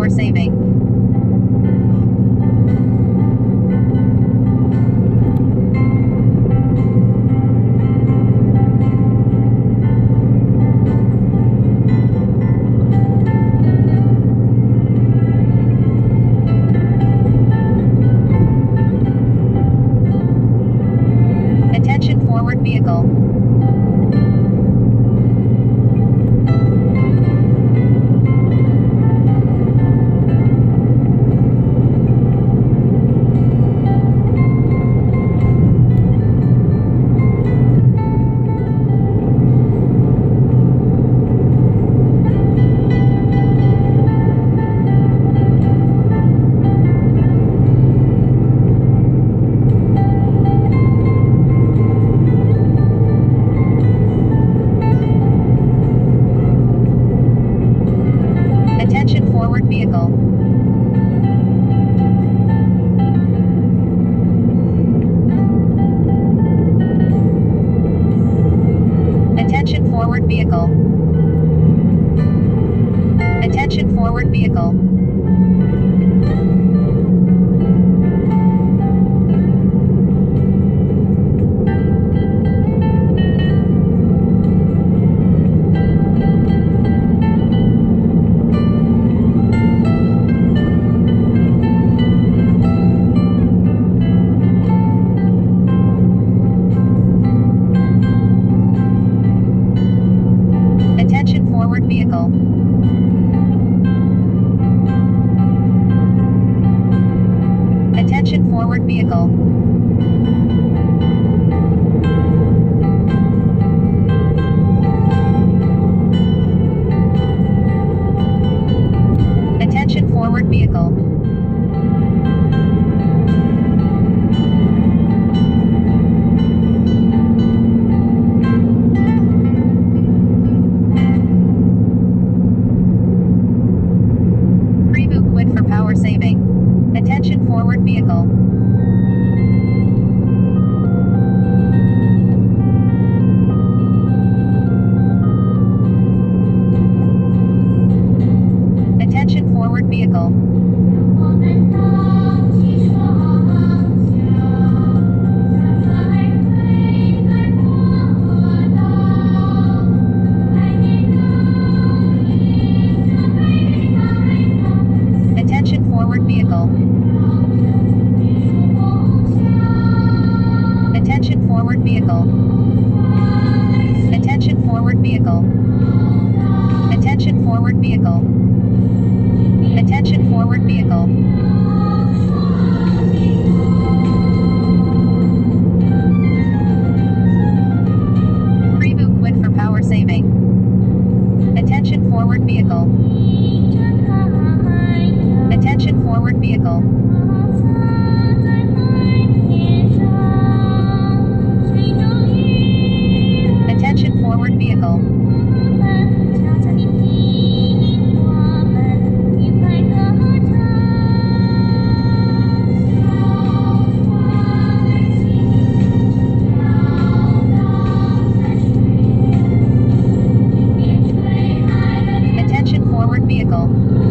power saving. Attention forward vehicle. Attention forward vehicle. Attention forward vehicle. Forward vehicle. Attention forward vehicle. Preboot quit for power saving. Attention forward vehicle. forward vehicle. Attention forward vehicle. Attention forward vehicle. Attention forward vehicle. Attention forward vehicle forward vehicle. Reboot quit for power saving. Attention forward vehicle. Attention forward vehicle. Attention forward vehicle. Thank you.